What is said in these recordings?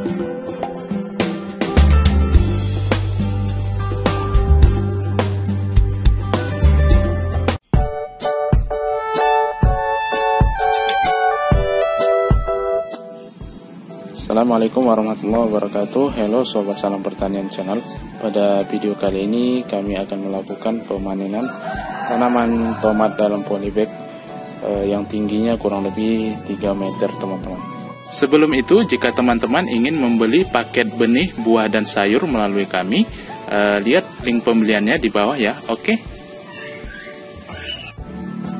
Assalamualaikum warahmatullahi wabarakatuh. Halo Sobat Salam Pertanian Channel. Pada video kali ini kami akan melakukan pemanenan tanaman tomat dalam polybag eh, Yang tingginya kurang lebih 3 meter teman-teman Sebelum itu jika teman-teman ingin membeli paket benih, buah dan sayur melalui kami eh, Lihat link pembeliannya di bawah ya. Oke?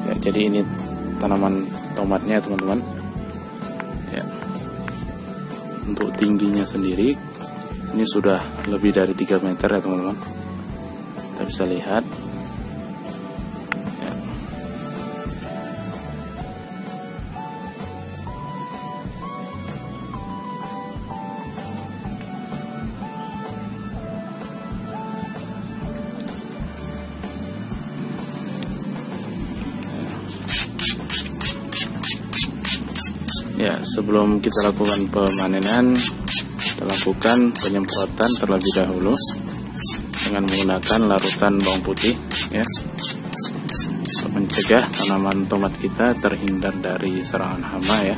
Ya, Jadi ini tanaman tomatnya teman-teman. Untuk tingginya sendiri ini sudah lebih dari 3 meter ya teman-teman. Kita bisa lihat Ya, sebelum kita lakukan pemanenan, kita lakukan penyemprotan terlebih dahulu dengan menggunakan larutan bawang putih ya. Untuk mencegah tanaman tomat kita terhindar dari serangan hama ya.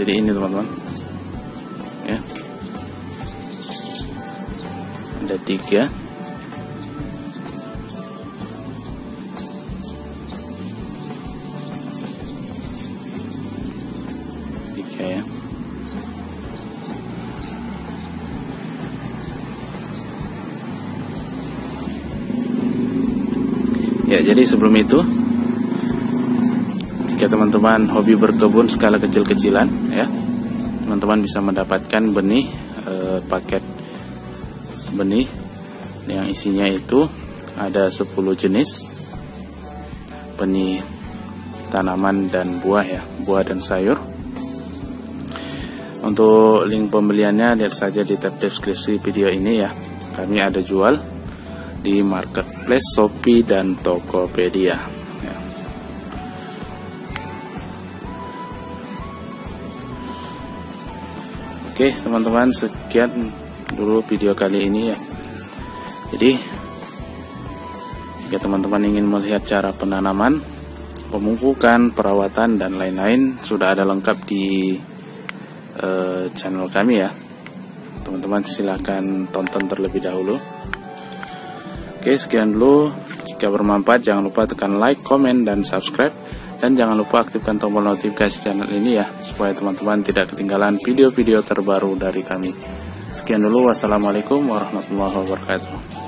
Jadi ini teman-teman. Ya. Ada tiga. Tiga ya. Ya jadi sebelum itu jika teman-teman hobi berkebun skala kecil-kecilan ya. Teman-teman bisa mendapatkan benih e, paket benih yang isinya itu ada 10 jenis benih tanaman dan buah ya buah dan sayur. Untuk link pembeliannya lihat saja di tab deskripsi video ini ya. Kami ada jual di marketplace Shopee dan Tokopedia Oke teman-teman sekian dulu video kali ini ya. Jadi Jika teman-teman ingin melihat cara penanaman Pemupukan, perawatan dan lain-lain Sudah ada lengkap di uh, channel kami ya. Teman-teman silahkan tonton terlebih dahulu. Oke sekian dulu. Jika bermanfaat jangan lupa tekan like, komen, dan subscribe dan jangan lupa aktifkan tombol notifikasi channel ini ya, supaya teman-teman tidak ketinggalan video-video terbaru dari kami. Sekian dulu, wassalamualaikum warahmatullahi wabarakatuh.